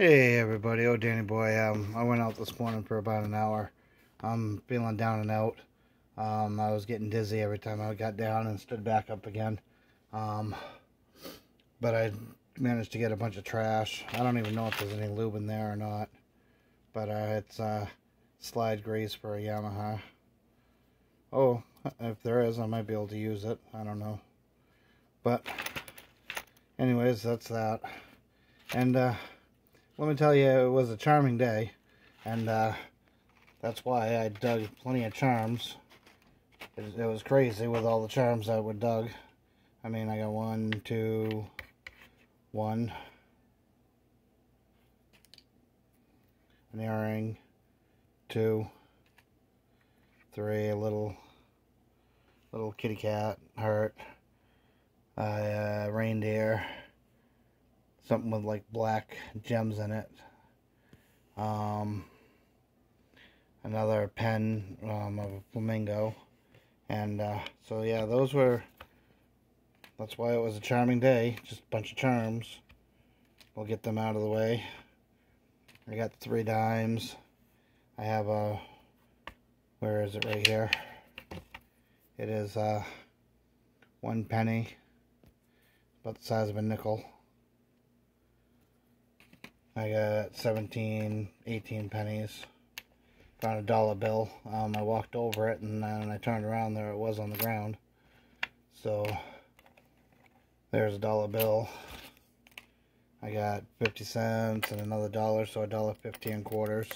Hey everybody, oh Danny boy. Um, I went out this morning for about an hour. I'm feeling down and out. Um, I was getting dizzy every time I got down and stood back up again. Um, but I managed to get a bunch of trash. I don't even know if there's any lube in there or not. But uh, it's uh, slide grease for a Yamaha. Oh, if there is, I might be able to use it. I don't know. But anyways, that's that. And uh, let me tell you, it was a charming day, and uh, that's why I dug plenty of charms. It, it, was crazy with all the charms that were dug. I mean, I got one, two, one, an earring, two, three, a little, little kitty cat, heart, uh, reindeer, something with like black gems in it. Um, another pen um, of a flamingo. And uh, so, yeah, those were, that's why it was a charming day. Just a bunch of charms. We'll get them out of the way. I got three dimes. I have a, where is it right here? It is uh, one penny, about the size of a nickel. I got 17, 18 pennies. Found a dollar bill. Um, I walked over it and then I turned around there it was on the ground. So there's a dollar bill. I got 50 cents and another dollar, so a dollar 15 quarters.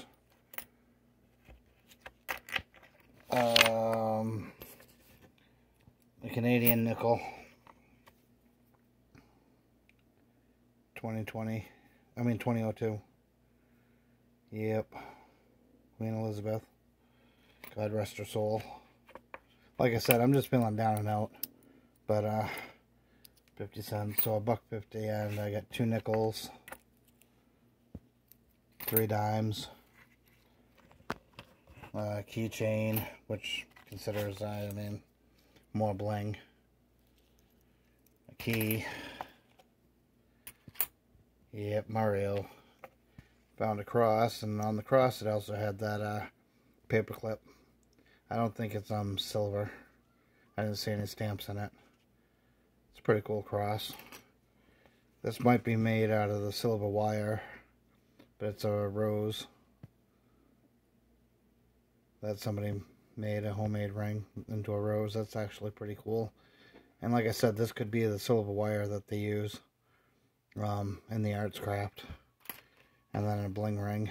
Um, a Canadian nickel. 2020. I mean 2002. Yep. Queen Elizabeth. God rest her soul. Like I said, I'm just feeling down and out. But, uh, 50 cents, so a buck 50, and I got two nickels, three dimes, uh, keychain, which considers, I mean, more bling, a key, Yep, Mario. Found a cross, and on the cross it also had that uh, paper clip. I don't think it's um silver. I didn't see any stamps in it. It's a pretty cool cross. This might be made out of the silver wire, but it's a rose. That somebody made a homemade ring into a rose. That's actually pretty cool. And like I said, this could be the silver wire that they use um, in the arts craft and then a bling ring.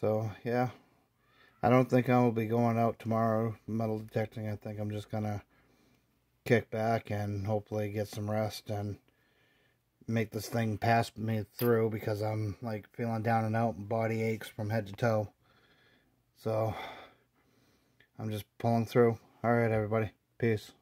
So yeah. I don't think I will be going out tomorrow metal detecting. I think I'm just gonna kick back and hopefully get some rest and make this thing pass me through because I'm like feeling down and out and body aches from head to toe. So I'm just pulling through. Alright everybody. Peace